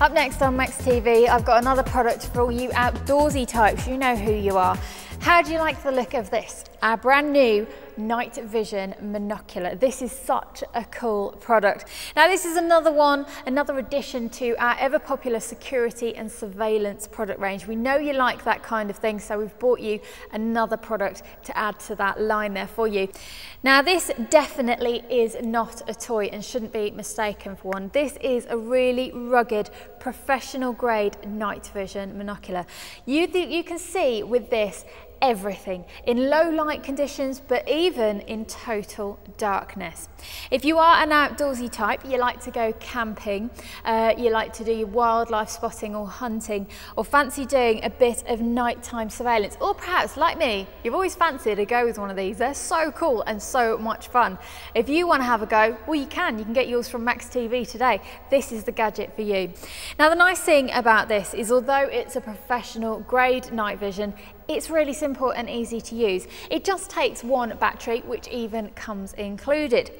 Up next on Max TV, I've got another product for all you outdoorsy types. You know who you are. How do you like the look of this? Our brand new night vision monocular. This is such a cool product. Now this is another one, another addition to our ever popular security and surveillance product range. We know you like that kind of thing, so we've brought you another product to add to that line there for you. Now this definitely is not a toy and shouldn't be mistaken for one. This is a really rugged, professional grade night vision monocular. You, you can see with this everything in low light conditions, but even in total darkness. If you are an outdoorsy type, you like to go camping, uh, you like to do your wildlife spotting or hunting, or fancy doing a bit of nighttime surveillance, or perhaps like me, you've always fancied a go with one of these. They're so cool and so much fun. If you want to have a go, well, you can. You can get yours from Max TV today. This is the gadget for you. Now, the nice thing about this is although it's a professional grade night vision, it's really simple and easy to use. It just takes one battery, which even comes included.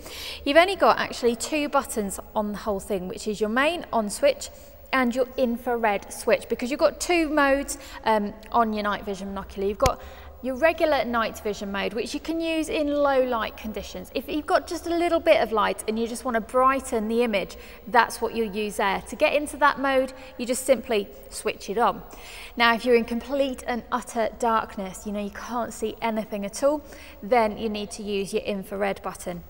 You've only got actually two buttons on the whole thing, which is your main on switch and your infrared switch because you've got two modes um, on your night vision monocular. You've got your regular night vision mode, which you can use in low light conditions. If you've got just a little bit of light and you just want to brighten the image, that's what you'll use there. To get into that mode, you just simply switch it on. Now, if you're in complete and utter darkness, you know, you can't see anything at all, then you need to use your infrared button.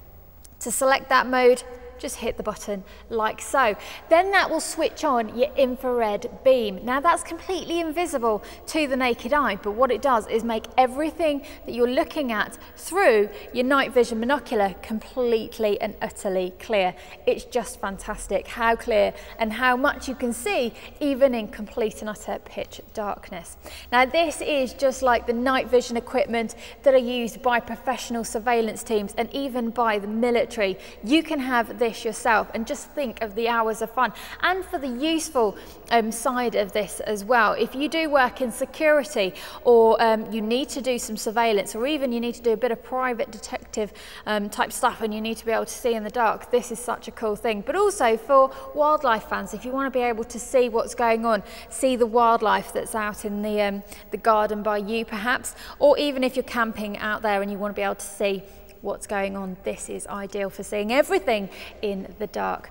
To select that mode, just hit the button like so. Then that will switch on your infrared beam. Now that's completely invisible to the naked eye, but what it does is make everything that you're looking at through your night vision monocular completely and utterly clear. It's just fantastic how clear and how much you can see even in complete and utter pitch darkness. Now this is just like the night vision equipment that are used by professional surveillance teams and even by the military. You can have this yourself and just think of the hours of fun and for the useful um, side of this as well. If you do work in security or um, you need to do some surveillance or even you need to do a bit of private detective um, type stuff and you need to be able to see in the dark, this is such a cool thing. But also for wildlife fans, if you want to be able to see what's going on, see the wildlife that's out in the, um, the garden by you perhaps, or even if you're camping out there and you want to be able to see what's going on. This is ideal for seeing everything in the dark.